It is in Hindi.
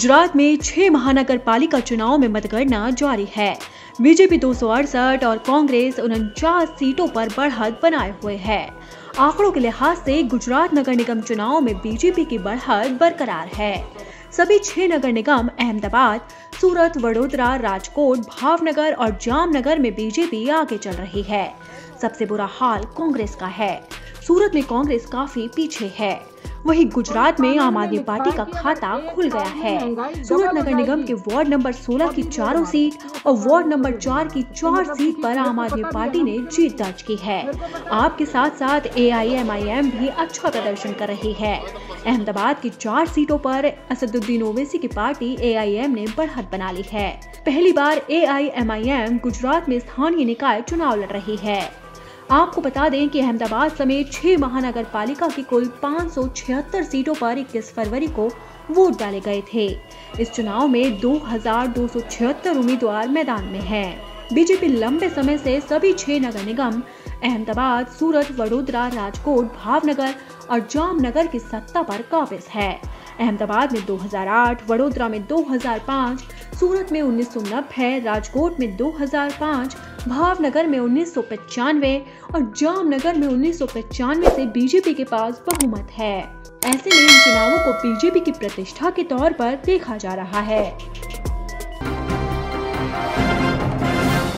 गुजरात में छह महानगर पालिका चुनाव में मतगणना जारी है। बीजेपी दो सौ अड़सठ और कांग्रेस उनचास सीटों पर बढ़त बनाए हुए है। आंकड़ों के लिहाज से गुजरात नगर निगम चुनाव में बीजेपी की बढ़त बरकरार है। सभी छह नगर निगम अहमदाबाद, सूरत, वडोदरा, राजकोट, भावनगर और जामनगर में बीजेपी आगे चल रही है। सबसे बुरा हाल कांग्रेस का है। सूरत में कांग्रेस काफ़ी पीछे है। वहीं गुजरात में आम आदमी पार्टी का खाता खुल गया है। सूरत नगर निगम के वार्ड नंबर 16 की चारों सीट और वार्ड नंबर 4 की चार सीट पर आम आदमी पार्टी ने जीत दर्ज की है। आपके साथ साथ AIMIM भी अच्छा प्रदर्शन कर रही है। अहमदाबाद की चार सीटों पर असदुद्दीन ओवैसी की पार्टी ए ने बढ़त बना ली है। पहली बार एआईएमआईएम गुजरात में स्थानीय निकाय चुनाव लड़ रही है। आपको बता दें कि अहमदाबाद समेत छह महानगर पालिका की कुल पाँच सीटों पर 21 फरवरी को वोट डाले गए थे इस चुनाव में दो हज़ार दो सौ छिहत्तर उम्मीदवार मैदान में हैं। बीजेपी लंबे समय से सभी छह नगर निगम अहमदाबाद सूरत वडोदरा राजकोट भावनगर और जामनगर की सत्ता पर काबिज है अहमदाबाद में 2008, वडोदरा में 2005, सूरत में उन्नीस राजकोट में 2005, भावनगर में उन्नीस और जामनगर में उन्नीस से बीजेपी के पास बहुमत है। ऐसे में इन चुनावों को बीजेपी की प्रतिष्ठा के तौर पर देखा जा रहा है।